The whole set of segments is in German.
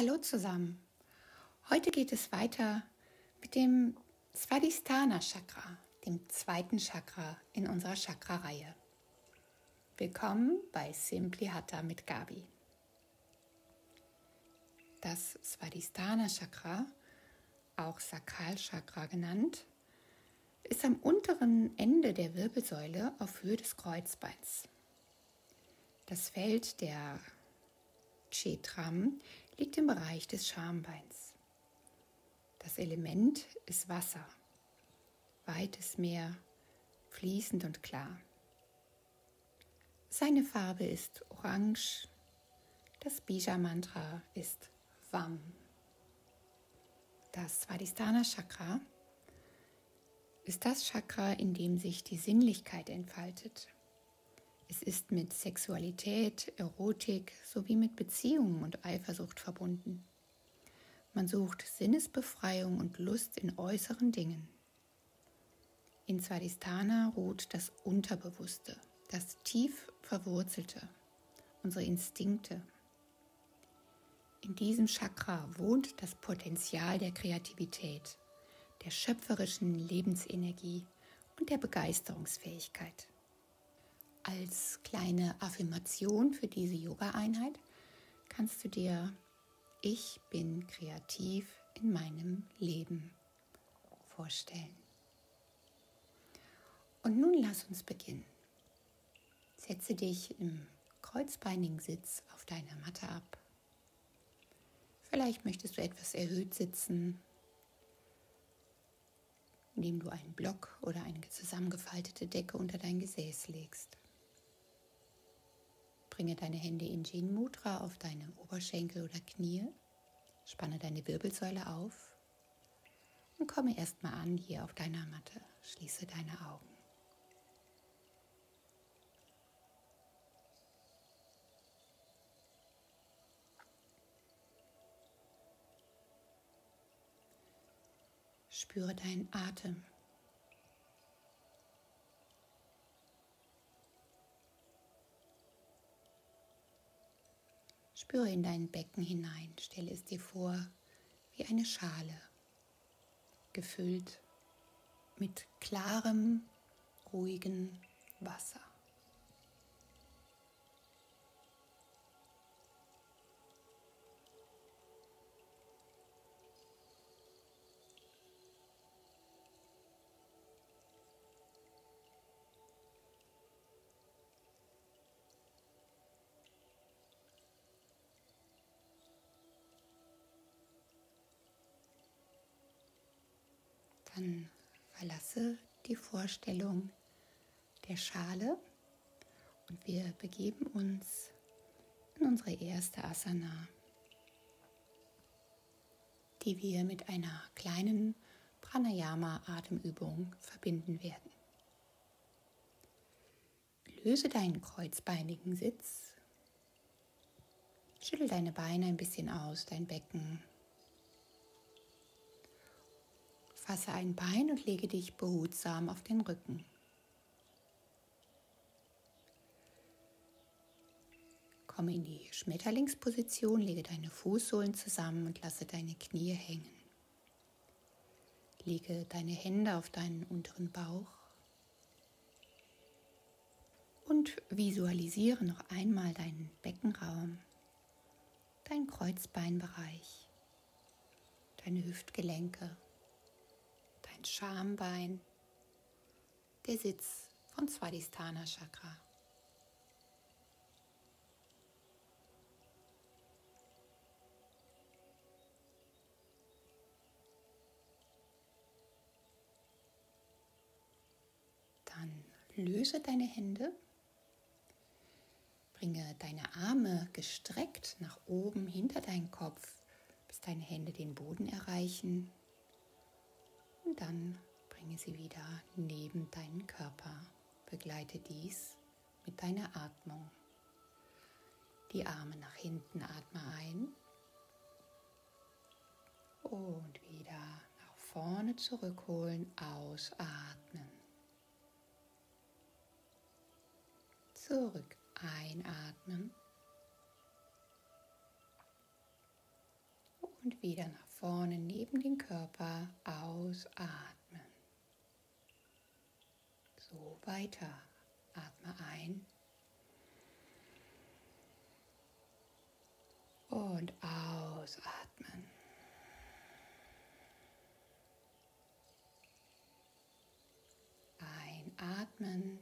Hallo zusammen. Heute geht es weiter mit dem Svadhisthana Chakra, dem zweiten Chakra in unserer Chakra-Reihe. Willkommen bei Simply Hatha mit Gabi. Das Svadhisthana Chakra, auch Sakal Chakra genannt, ist am unteren Ende der Wirbelsäule auf Höhe des Kreuzbeins. Das Feld der Kshetram liegt im Bereich des Schambeins. Das Element ist Wasser, weites Meer, fließend und klar. Seine Farbe ist orange. Das Bija-Mantra ist Vam. Das Svadhisthana Chakra ist das Chakra, in dem sich die Sinnlichkeit entfaltet. Es ist mit Sexualität, Erotik sowie mit Beziehungen und Eifersucht verbunden. Man sucht Sinnesbefreiung und Lust in äußeren Dingen. In Svadhisthana ruht das Unterbewusste, das tief Verwurzelte, unsere Instinkte. In diesem Chakra wohnt das Potenzial der Kreativität, der schöpferischen Lebensenergie und der Begeisterungsfähigkeit als kleine Affirmation für diese Yoga-Einheit kannst du dir Ich bin kreativ in meinem Leben vorstellen. Und nun lass uns beginnen. Setze dich im kreuzbeinigen Sitz auf deiner Matte ab. Vielleicht möchtest du etwas erhöht sitzen, indem du einen Block oder eine zusammengefaltete Decke unter dein Gesäß legst. Bringe deine Hände in Jin Mudra auf deine Oberschenkel oder Knie. Spanne deine Wirbelsäule auf und komme erstmal an hier auf deiner Matte. Schließe deine Augen. Spüre deinen Atem. Spüre in dein Becken hinein, stelle es dir vor wie eine Schale, gefüllt mit klarem, ruhigem Wasser. Dann verlasse die Vorstellung der Schale und wir begeben uns in unsere erste Asana, die wir mit einer kleinen Pranayama-Atemübung verbinden werden. Löse deinen kreuzbeinigen Sitz, schüttel deine Beine ein bisschen aus, dein Becken Fasse ein Bein und lege dich behutsam auf den Rücken. Komme in die Schmetterlingsposition, lege deine Fußsohlen zusammen und lasse deine Knie hängen. Lege deine Hände auf deinen unteren Bauch und visualisiere noch einmal deinen Beckenraum, dein Kreuzbeinbereich, deine Hüftgelenke dein Schambein, der Sitz von Svadhisthana Chakra. Dann löse deine Hände, bringe deine Arme gestreckt nach oben hinter deinen Kopf, bis deine Hände den Boden erreichen und dann bringe sie wieder neben deinen Körper. Begleite dies mit deiner Atmung. Die Arme nach hinten, atme ein und wieder nach vorne zurückholen, ausatmen. Zurück einatmen. Wieder nach vorne neben den Körper ausatmen. So weiter. Atme ein. Und ausatmen. Einatmen.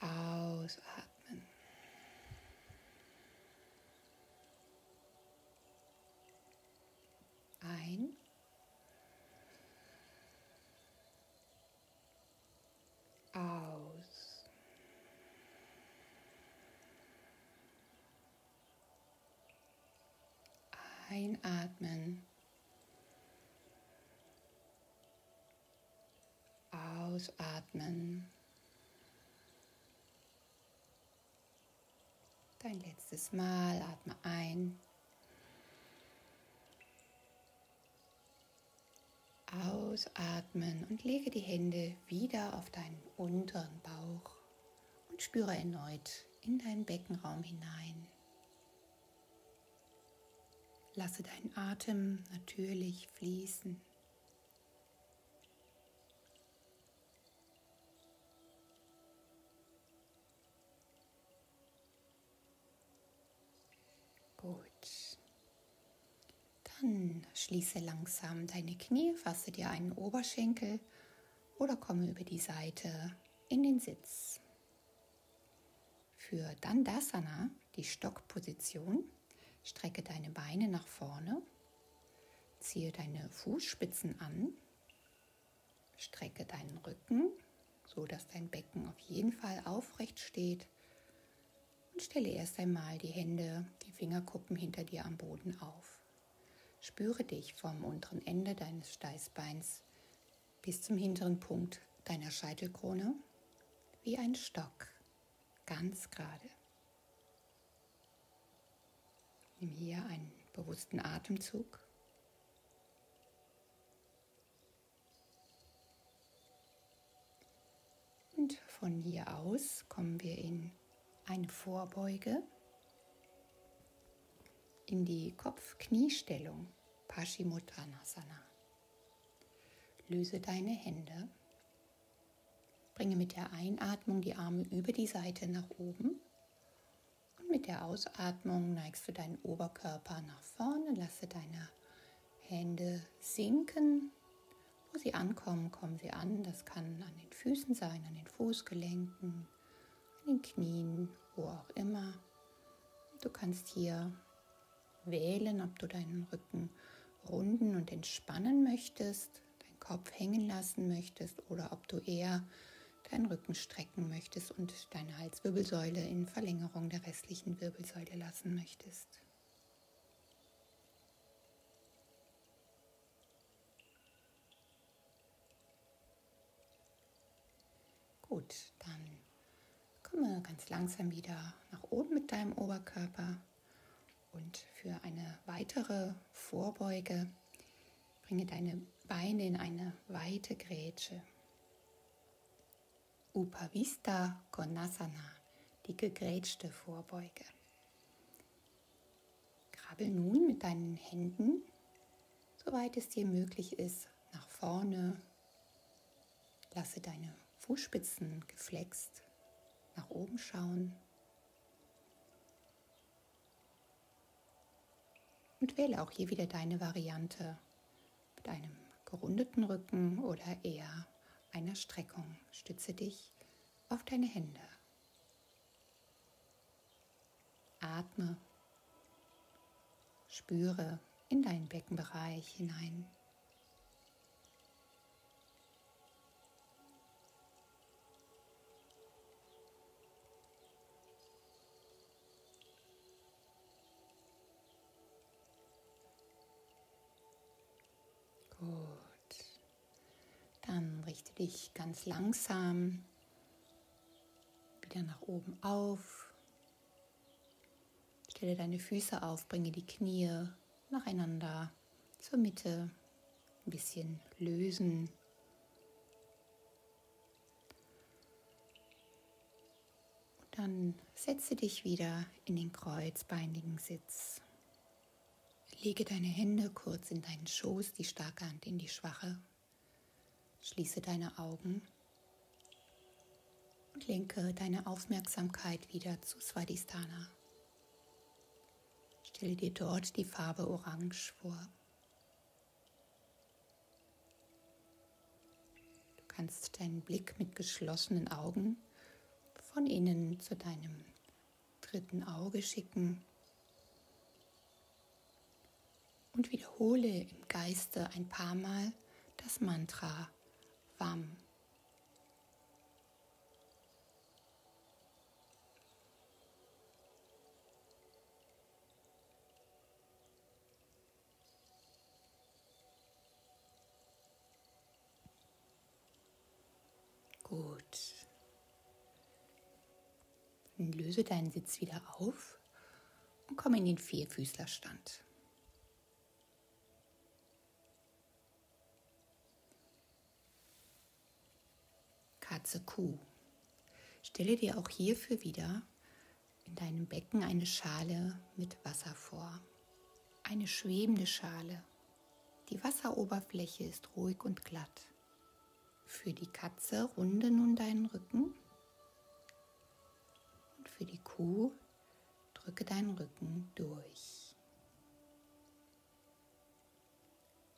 Ausatmen. Ein. Aus. Einatmen. Ausatmen. Dein letztes Mal, atme ein. Ausatmen und lege die Hände wieder auf deinen unteren Bauch und spüre erneut in deinen Beckenraum hinein. Lasse deinen Atem natürlich fließen. Gut. Dann schließe langsam deine Knie, fasse dir einen Oberschenkel oder komme über die Seite in den Sitz. Für Dandasana, die Stockposition, strecke deine Beine nach vorne, ziehe deine Fußspitzen an, strecke deinen Rücken, so dass dein Becken auf jeden Fall aufrecht steht und stelle erst einmal die Hände, die Fingerkuppen hinter dir am Boden auf. Spüre dich vom unteren Ende deines Steißbeins bis zum hinteren Punkt deiner Scheitelkrone wie ein Stock, ganz gerade. Nimm hier einen bewussten Atemzug. Und von hier aus kommen wir in eine Vorbeuge in die Kopf-Kniestellung, Paschimottanasana. Löse deine Hände. Bringe mit der Einatmung die Arme über die Seite nach oben mit der Ausatmung neigst du deinen Oberkörper nach vorne. Lasse deine Hände sinken. Wo sie ankommen, kommen sie an. Das kann an den Füßen sein, an den Fußgelenken, an den Knien, wo auch immer. Du kannst hier wählen, ob du deinen Rücken runden und entspannen möchtest, deinen Kopf hängen lassen möchtest oder ob du eher deinen Rücken strecken möchtest und deine Halswirbelsäule in Verlängerung der restlichen Wirbelsäule lassen möchtest. Gut, dann Komme ganz langsam wieder nach oben mit deinem Oberkörper und für eine weitere Vorbeuge bringe deine Beine in eine weite Grätsche. Upavista Konasana, die gegrätschte Vorbeuge. Krabbel nun mit deinen Händen, soweit es dir möglich ist, nach vorne. Lasse deine Fußspitzen geflext nach oben schauen und wähle auch hier wieder deine Variante mit einem gerundeten Rücken oder eher einer Streckung. Stütze dich auf deine Hände. Atme, spüre in deinen Beckenbereich hinein. Richte dich ganz langsam wieder nach oben auf. Stelle deine Füße auf, bringe die Knie nacheinander zur Mitte, ein bisschen lösen. Dann setze dich wieder in den kreuzbeinigen Sitz. Lege deine Hände kurz in deinen Schoß, die starke Hand in die schwache. Schließe deine Augen und lenke deine Aufmerksamkeit wieder zu Swadhisthana. Stelle dir dort die Farbe Orange vor. Du kannst deinen Blick mit geschlossenen Augen von innen zu deinem dritten Auge schicken und wiederhole im Geiste ein paar Mal das Mantra Vam. Gut. Dann löse deinen Sitz wieder auf und komm in den Vierfüßlerstand. Katze Kuh. Stelle dir auch hierfür wieder in deinem Becken eine Schale mit Wasser vor. Eine schwebende Schale. Die Wasseroberfläche ist ruhig und glatt. Für die Katze runde nun deinen Rücken und für die Kuh drücke deinen Rücken durch.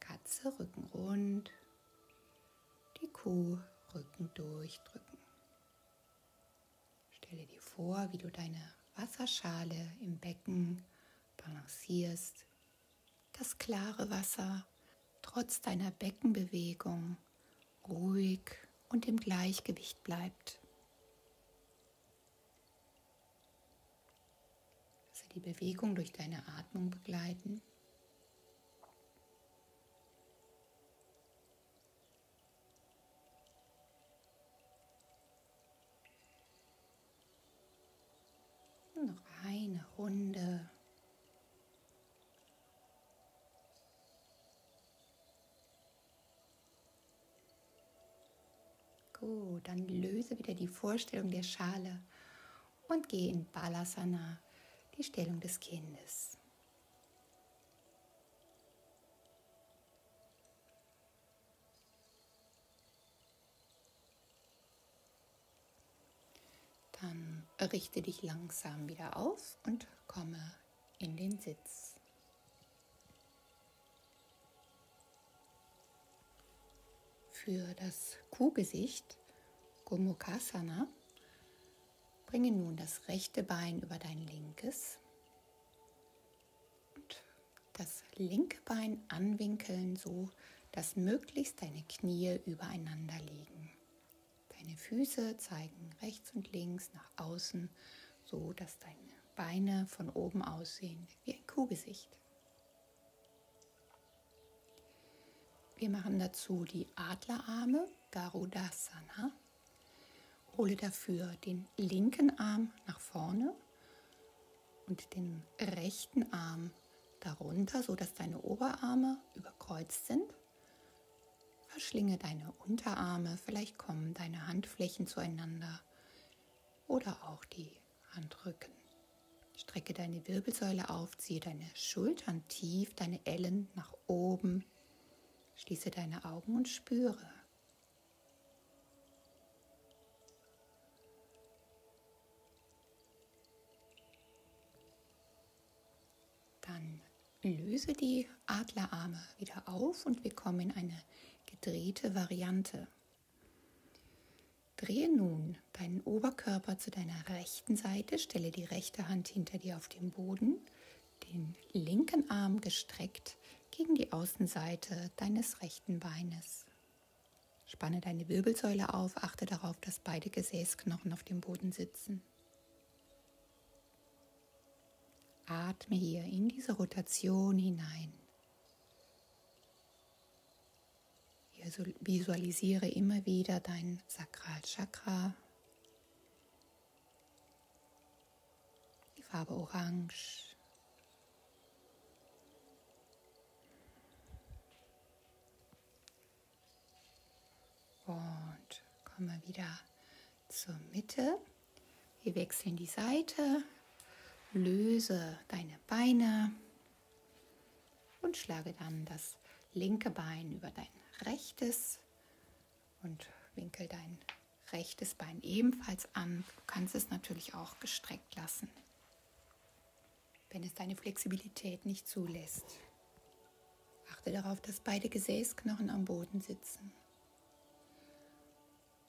Katze Rücken rund, die Kuh Rücken durchdrücken. Stelle dir vor, wie du deine Wasserschale im Becken balancierst. Das klare Wasser trotz deiner Beckenbewegung ruhig und im Gleichgewicht bleibt. Lasse die Bewegung durch deine Atmung begleiten. noch eine Runde. Dann löse wieder die Vorstellung der Schale und gehe in Balasana, die Stellung des Kindes. Dann richte dich langsam wieder auf und komme in den Sitz. Für das Kuhgesicht, Gomukhasana, bringe nun das rechte Bein über dein linkes und das linke Bein anwinkeln, so dass möglichst deine Knie übereinander liegen. Deine Füße zeigen rechts und links nach außen, so dass deine Beine von oben aussehen wie ein Kuhgesicht. Wir machen dazu die Adlerarme, Garudasana. Hole dafür den linken Arm nach vorne und den rechten Arm darunter, sodass deine Oberarme überkreuzt sind. Verschlinge deine Unterarme, vielleicht kommen deine Handflächen zueinander oder auch die Handrücken. Strecke deine Wirbelsäule auf, ziehe deine Schultern tief, deine Ellen nach oben Schließe deine Augen und spüre. Löse die Adlerarme wieder auf und wir kommen in eine gedrehte Variante. Drehe nun deinen Oberkörper zu deiner rechten Seite, stelle die rechte Hand hinter dir auf den Boden, den linken Arm gestreckt gegen die Außenseite deines rechten Beines. Spanne deine Wirbelsäule auf, achte darauf, dass beide Gesäßknochen auf dem Boden sitzen. Atme hier in diese Rotation hinein. Visualisiere immer wieder dein Sakralchakra, die Farbe Orange. Und komme wieder zur Mitte. Wir wechseln die Seite, löse deine Beine und schlage dann das linke Bein über dein rechtes und winkel dein rechtes Bein ebenfalls an. Du kannst es natürlich auch gestreckt lassen, wenn es deine Flexibilität nicht zulässt. Achte darauf, dass beide Gesäßknochen am Boden sitzen.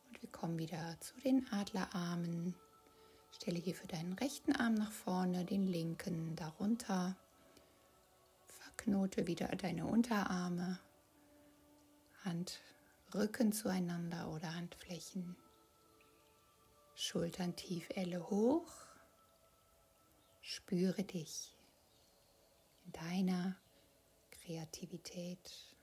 Und wir kommen wieder zu den Adlerarmen. Stelle hier für deinen rechten Arm nach vorne, den linken darunter. Verknote wieder deine Unterarme. Hand Rücken zueinander oder Handflächen. Schultern tief, Elle hoch. Spüre dich in deiner Kreativität.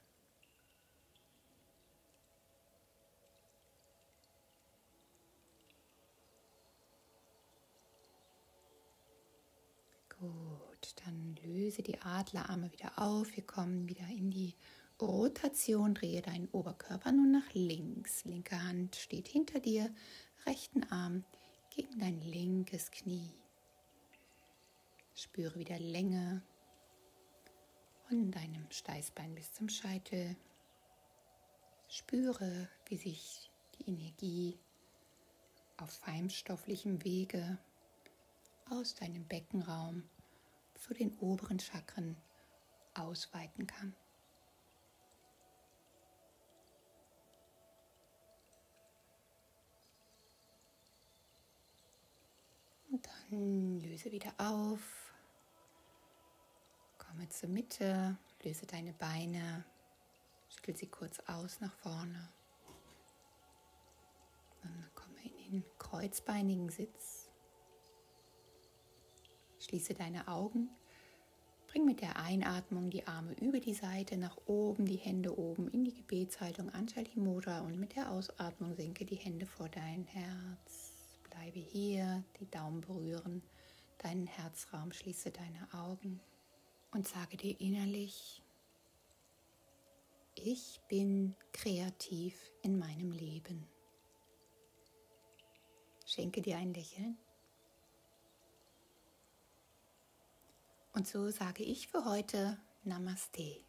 Gut, dann löse die Adlerarme wieder auf. Wir kommen wieder in die Rotation. Drehe deinen Oberkörper nun nach links. Linke Hand steht hinter dir, rechten Arm gegen dein linkes Knie. Spüre wieder Länge von deinem Steißbein bis zum Scheitel. Spüre, wie sich die Energie auf feinstofflichem Wege aus deinem Beckenraum zu den oberen Chakren ausweiten kann. Und dann löse wieder auf. Komme zur Mitte, löse deine Beine, schüttel sie kurz aus nach vorne. Dann komme in den kreuzbeinigen Sitz. Schließe deine Augen. Bring mit der Einatmung die Arme über die Seite nach oben, die Hände oben in die Gebetshaltung Anjali Mudra und mit der Ausatmung senke die Hände vor dein Herz. Bleibe hier, die Daumen berühren deinen Herzraum, schließe deine Augen und sage dir innerlich, ich bin kreativ in meinem Leben. Schenke dir ein Lächeln. Und so sage ich für heute Namaste.